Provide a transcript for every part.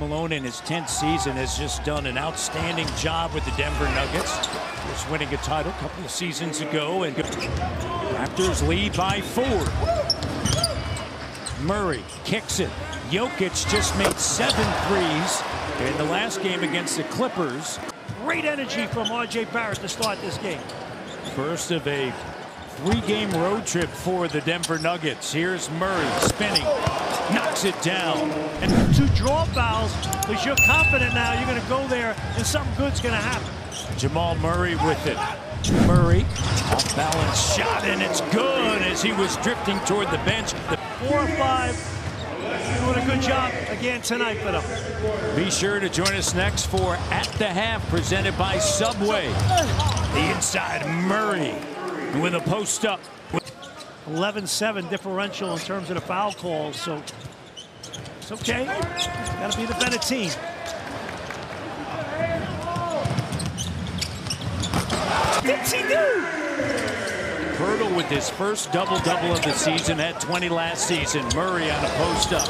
Malone in his 10th season has just done an outstanding job with the Denver Nuggets. Was winning a title a couple of seasons ago, and Raptors lead by four. Murray kicks it. Jokic just made seven threes in the last game against the Clippers. Great energy from R.J. Barrett to start this game. First of a three-game road trip for the Denver Nuggets. Here's Murray spinning, knocks it down. And two draw fouls because you're confident now you're going to go there and something good's going to happen. Jamal Murray with it. Murray, off balance shot, and it's good as he was drifting toward the bench. The Four or five, doing a good job again tonight for them. Be sure to join us next for At the Half, presented by Subway. The inside, Murray with a post up. 11-7 differential in terms of the foul calls, so it's okay. Got to be the better team. What's he do? Hurdle with his first double-double of the season, had 20 last season. Murray on a post up.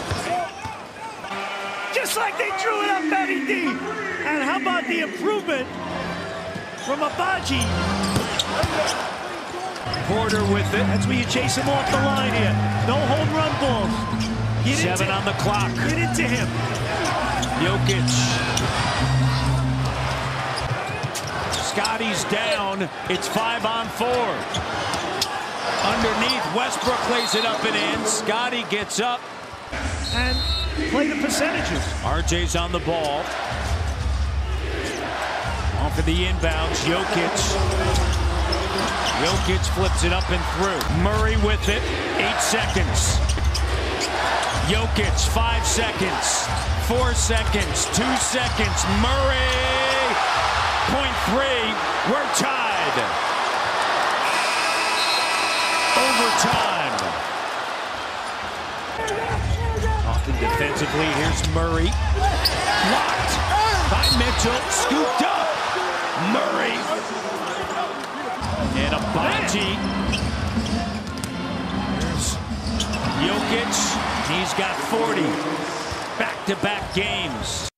Just like they drew it up, Matty D. And how about the improvement from Agbaji? Porter with it. That's where you chase him off the line here. No home run balls. Get Seven on the clock. Get into him. Jokic. Scottie's down. It's five on four. Underneath, Westbrook lays it up and in. Scottie gets up. And play the percentages. RJ's on the ball. Off of the inbounds, Jokic. Jokic flips it up and through. Murray with it. Eight seconds. Jokic, five seconds. Four seconds. Two seconds. Murray. Point three. We're tied. Overtime. Often defensively. Here's Murray. Blocked by Mitchell. Scooped up. Murray. And Agbaji. Here's Jokic. He's got 40. Back-to-back games.